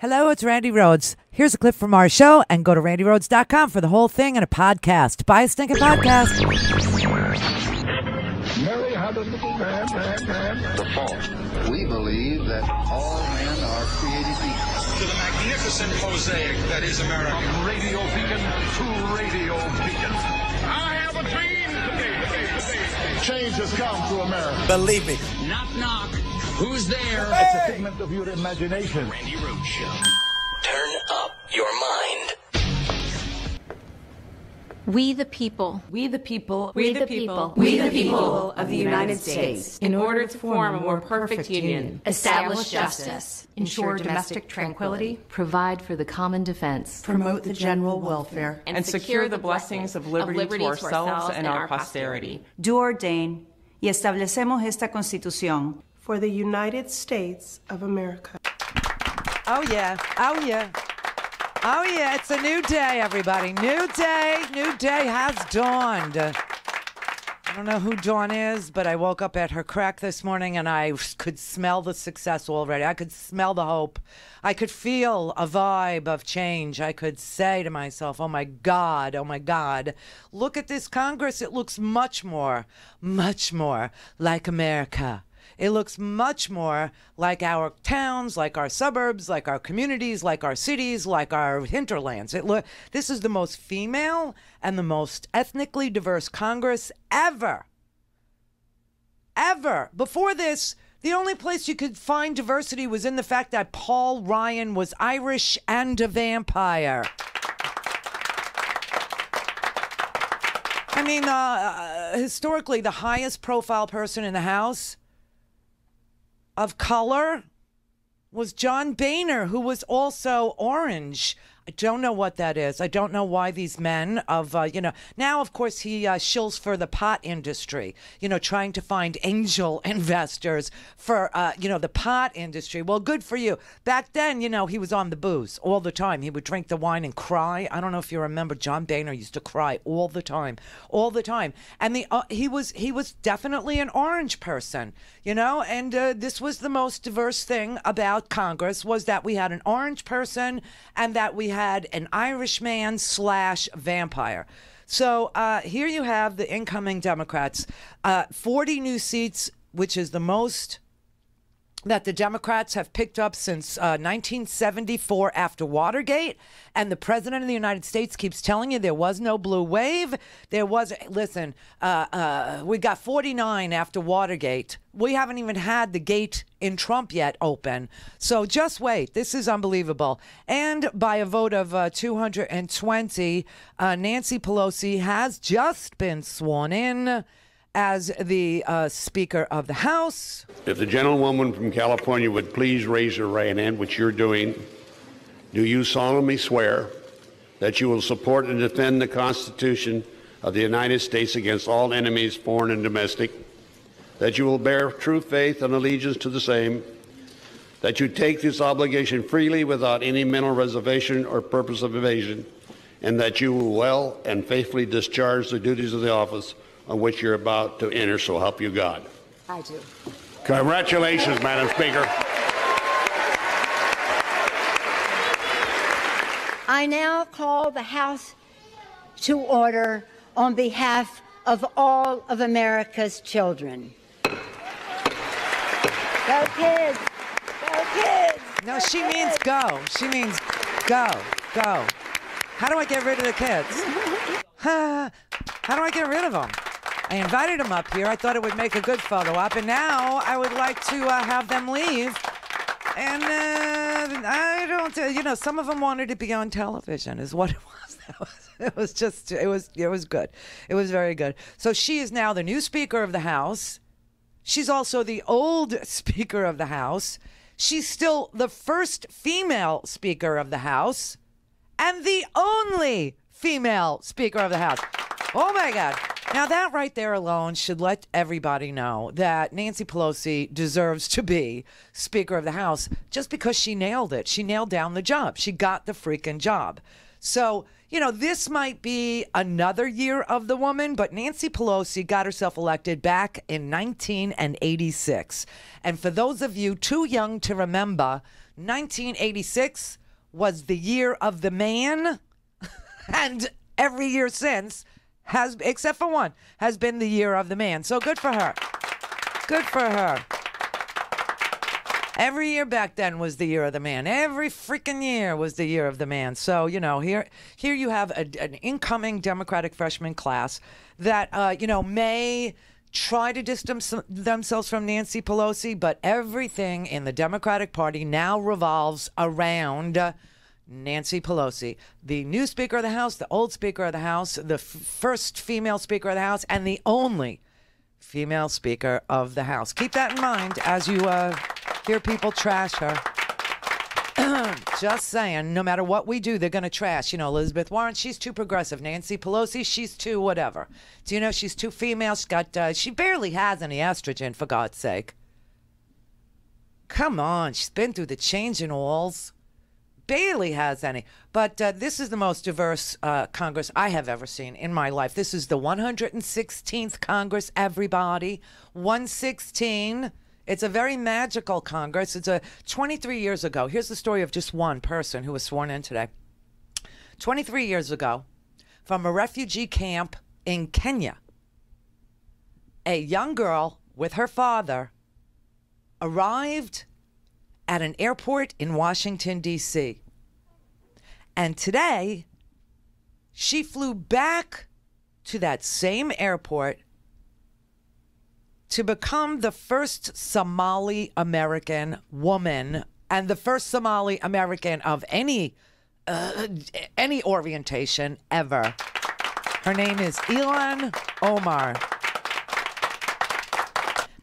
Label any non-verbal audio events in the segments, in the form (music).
Hello, it's Randi Rhodes. Here's a clip from our show, and go to randirhodes.com for the whole thing and a podcast. Buy a stinking podcast. Mary had a little man, man, man. the fall. We believe that all men are created equal. to the magnificent mosaic that is America. From radio beacon to radio beacon. I have a dream today. Change has come to America. Believe me. Knock, knock. Who's there? It's a figment of your imagination. Randi Rhodes Show. Turn up your mind. We the people. We the people. We the people. We the people of the United States. In order to form a more perfect union. Establish justice. Ensure domestic tranquility. Provide for the common defense. promote the general welfare, And secure the blessings of liberty to ourselves and our posterity. do ordain y establecemos esta constitución for the United States of America. Oh, yeah. Oh, yeah. Oh, yeah. It's a new day, everybody. New day. New day has dawned. I don't know who Dawn is, but I woke up at her crack this morning and I could smell the success already. I could smell the hope. I could feel a vibe of change. I could say to myself, oh my God, oh my God, look at this Congress. It looks much more, much more like America. It looks much more like our towns, like our suburbs, like our communities, like our cities, like our hinterlands. It this is the most female and the most ethnically diverse Congress ever. Ever. Before this, the only place you could find diversity was in the fact that Paul Ryan was Irish and a vampire. I mean, uh, uh, historically, the highest profile person in the House of color was John Boehner, who was also orange. I don't know what that is. I don't know why these men of, uh, you know, now, of course, he uh, shills for the pot industry, you know, trying to find angel (laughs) investors for, uh, you know, the pot industry. Well, good for you. Back then, you know, he was on the booze all the time. He would drink the wine and cry. I don't know if you remember, John Boehner used to cry all the time, all the time. And the uh, he was he was definitely an orange person, you know. And uh, this was the most diverse thing about Congress was that we had an orange person and that we had an Irishman slash vampire. So uh, here you have the incoming Democrats, uh, 40 new seats, which is the most that the Democrats have picked up since uh, 1974 after Watergate. And the president of the United States keeps telling you there was no blue wave. There was, listen, uh, uh, we got 49 after Watergate. We haven't even had the gate in Trump yet open. So just wait. This is unbelievable. And by a vote of uh, 220, uh, Nancy Pelosi has just been sworn in as the uh, Speaker of the House. If the gentlewoman from California would please raise her right hand, which you're doing, do you solemnly swear that you will support and defend the Constitution of the United States against all enemies, foreign and domestic, that you will bear true faith and allegiance to the same, that you take this obligation freely without any mental reservation or purpose of evasion, and that you will well and faithfully discharge the duties of the office on which you're about to enter, so help you God. I do. Congratulations, Madam Speaker. I now call the House to order on behalf of all of America's children. Go kids! Go kids! No, she means go. She means go, go. How do I get rid of the kids? (laughs) How do I get rid of them? I invited them up here. I thought it would make a good photo op, and now I would like to uh, have them leave. And uh, I don't, uh, you know, some of them wanted to be on television, is what it (laughs) was. Was. It was just, it was, it was good. It was very good. So she is now the new Speaker of the House. She's also the old (laughs) Speaker of the House. She's still the first female Speaker of the House and the only female Speaker of the House. Oh my God. Now, that right there alone should let everybody know that Nancy Pelosi deserves to be Speaker of the House just because she nailed it. She nailed down the job. She got the freaking job. So, you know, this might be another year of the woman, but Nancy Pelosi got herself elected back in 1986. And for those of you too young to remember, 1986 was the year of the man, (laughs) and every year since has, except for one, has been the year of the man. So good for her. Good for her. Every year back then was the year of the man. Every freaking year was the year of the man. So you know, here, here you have a, an incoming Democratic freshman class that uh, you know may try to distance themselves from Nancy Pelosi, but everything in the Democratic Party now revolves around. Uh, Nancy Pelosi, the new Speaker of the House, the old Speaker of the House, the f- first female Speaker of the House, and the only female Speaker of the House. Keep that in mind as you uh, hear people trash her. (clears throat) Just saying, no matter what we do, they're going to trash. You know, Elizabeth Warren, she's too progressive. Nancy Pelosi, she's too whatever. Do you know she's too female? She's got, uh, she barely has any estrogen, for God's sake. Come on, she's been through the changing walls. Barely has any. But uh, this is the most diverse uh, Congress I have ever seen in my life. This is the 116th Congress, everybody. 116. It's a very magical Congress. It's a 23 years ago. Here's the story of just one person who was sworn in today. 23 years ago, from a refugee camp in Kenya, a young girl with her father arrived at an airport in Washington, D.C. And today, she flew back to that same airport to become the first Somali American woman and the first Somali American of any uh, any orientation ever. Her name is Ilhan Omar.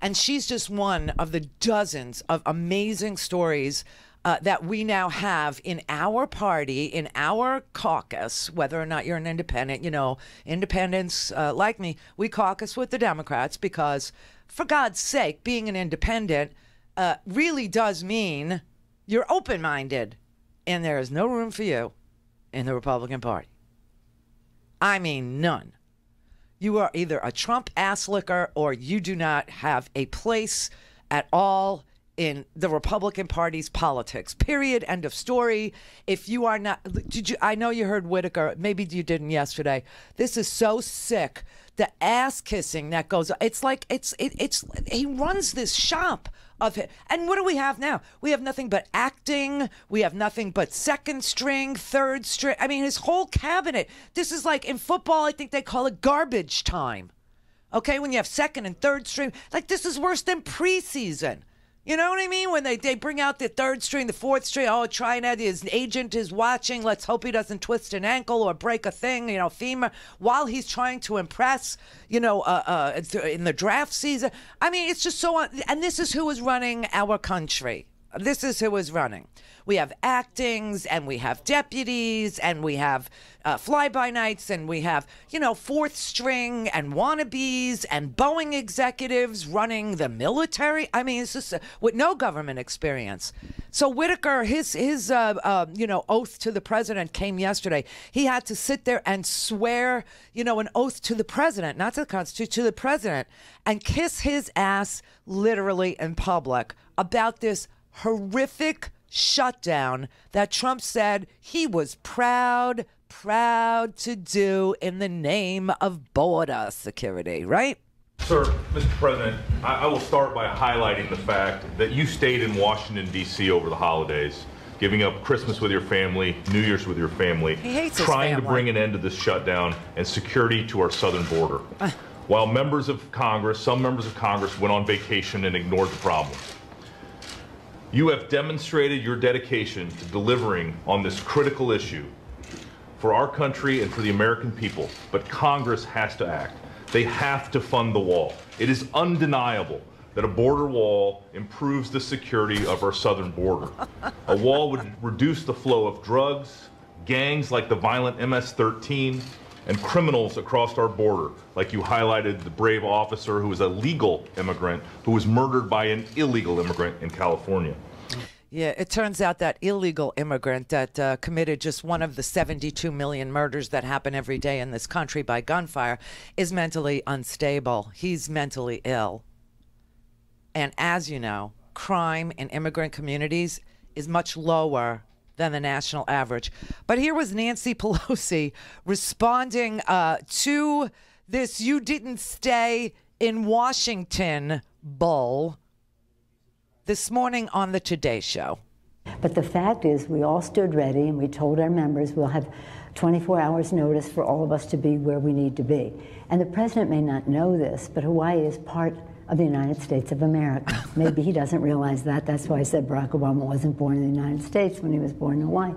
And she's just one of the dozens of amazing stories uh, that we now have in our party, in our caucus, whether or not you're an independent, you know, independents uh, like me, we caucus with the Democrats because, for God's sake, being an independent uh, really does mean you're open minded and there is no room for you in the Republican Party. I mean, none. You are either a Trump ass licker or you do not have a place at all in the Republican Party's politics. Period. End of story. If you are not, did you? I know you heard Whitaker. Maybe you didn't yesterday. This is so sick. The ass kissing that goes. It's like it's it, it's. He runs this shop of him. And what do we have now? We have nothing but acting. We have nothing but second string, third string. I mean, his whole cabinet. This is like in football. I think they call it garbage time. Okay, when you have second and third string, like this is worse than preseason. You know what I mean? When they, they bring out the third string, the fourth string, oh, trying out his agent is watching. Let's hope he doesn't twist an ankle or break a thing, you know, FEMA, while he's trying to impress, you know, uh, uh, in the draft season. I mean, it's just so, and this is who is running our country. This is who is running. We have actings and we have deputies and we have uh, fly by nights and we have, you know, fourth string and wannabes and Boeing executives running the military. I mean, it's just uh, with no government experience. So Whitaker, his, his uh, uh, you know, oath to the president came yesterday. He had to sit there and swear, you know, an oath to the president, not to the Constitution, to the president, and kiss his ass literally in public about this horrific shutdown that Trump said he was proud, proud to do in the name of border security, right? Sir, Mr. President, I, I will start by highlighting the fact that you stayed in Washington, D.C. over the holidays, giving up Christmas with your family, New Year's with your family, trying to bring an end to this shutdown and security to our southern border. Uh. While members of Congress, some members of Congress went on vacation and ignored the problem. You have demonstrated your dedication to delivering on this critical issue for our country and for the American people, but Congress has to act. They have to fund the wall. It is undeniable that a border wall improves the security of our southern border. A wall would reduce the flow of drugs, gangs like the violent MS 13, and criminals across our border, like you highlighted the brave officer who was a legal immigrant who was murdered by an illegal immigrant in California. Yeah, it turns out that illegal immigrant that uh, committed just one of the 72 million murders that happen every day in this country by gunfire is mentally unstable. He's mentally ill. And as you know, crime in immigrant communities is much lower than the national average. But here was Nancy (laughs) Pelosi responding uh, to this you didn't stay in Washington bull this morning on the Today Show. But the fact is, we all stood ready and we told our members we'll have 24 hours notice for all of us to be where we need to be. And the president may not know this, but Hawaii is part of the United States of America. Maybe he doesn't realize that. That's why I said Barack Obama wasn't born in the United States when he was born in Hawaii.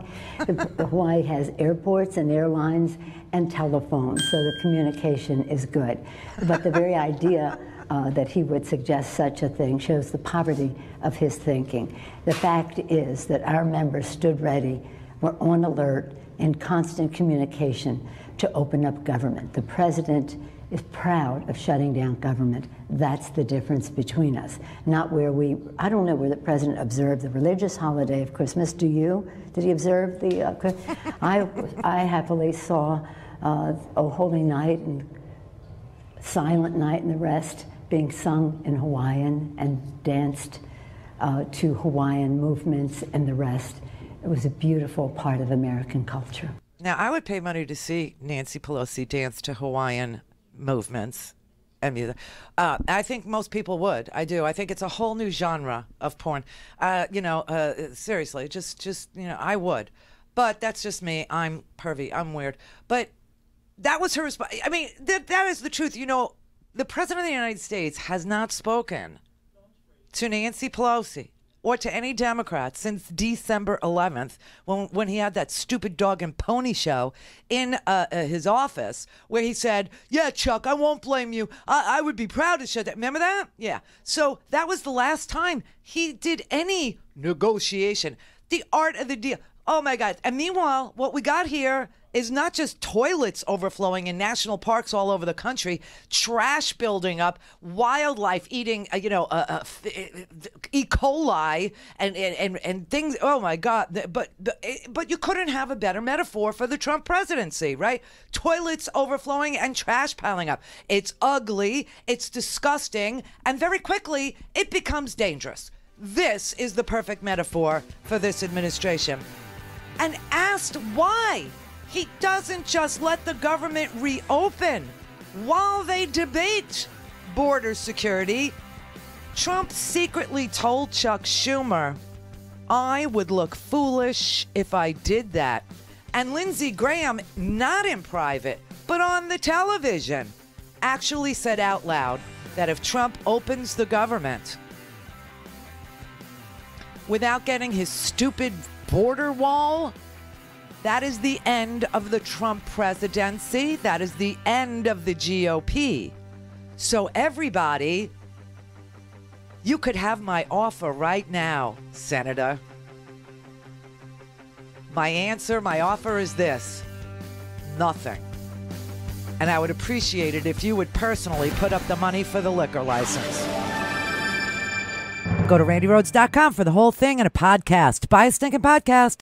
Hawaii has airports and airlines and telephones, so the communication is good. But the very idea uh, that he would suggest such a thing shows the poverty of his thinking. The fact is that our members stood ready, were on alert, in constant communication to open up government. The president is proud of shutting down government. That's the difference between us. Not where we, I don't know where the president observed the religious holiday of Christmas. Do you? Did he observe the, uh, I, I happily saw uh, O Holy Night and Silent Night and the rest being sung in Hawaiian and danced uh, to Hawaiian movements and the rest. It was a beautiful part of American culture. Now, I would pay money to see Nancy Pelosi dance to Hawaiian movements and music. Uh, I think most people would. I do. I think it's a whole new genre of porn. Uh, you know, uh, seriously, just, just you know, I would. But that's just me. I'm pervy. I'm weird. But that was her response. I mean, that that is the truth. You know, the president of the United States has not spoken to Nancy Pelosi or to any Democrat since December 11th, when when he had that stupid dog and pony show in uh, uh, his office, where he said, "Yeah, Chuck, I won't blame you. I, I would be proud to shut that." Remember that? Yeah. So that was the last time he did any negotiation. The art of the deal. Oh my God! And meanwhile, what we got here is not just toilets overflowing in national parks all over the country, trash building up, wildlife eating, uh, you know, uh, uh, E. coli and, and and things. Oh my God! But but eh, but you couldn't have a better metaphor for the Trump presidency, right? Toilets overflowing and trash piling up. It's ugly. It's disgusting, and very quickly it becomes dangerous. This is the perfect metaphor for this administration. And asked why he doesn't just let the government reopen while they debate border security. Trump secretly told Chuck Schumer, I would look foolish if I did that. And Lindsey Graham, not in private, but on the television, actually said out loud that if Trump opens the government without getting his stupid border wall, that is the end of the Trump presidency. That is the end of the GOP. So, everybody, you could have my offer right now, Senator. My answer, my offer is this nothing. And I would appreciate it if you would personally put up the money for the liquor license. Go to randirhodes.com for the whole thing and a podcast. Buy a stinking podcast.